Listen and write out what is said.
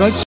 Cause